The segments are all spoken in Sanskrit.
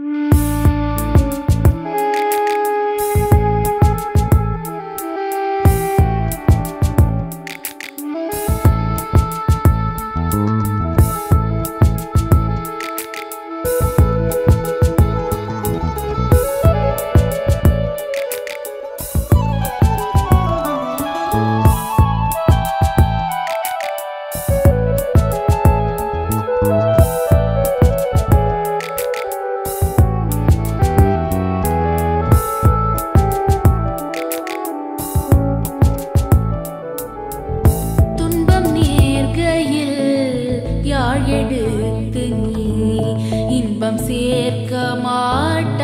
Mm-hmm. சேர்க்க மாட்ட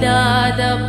दाद्याद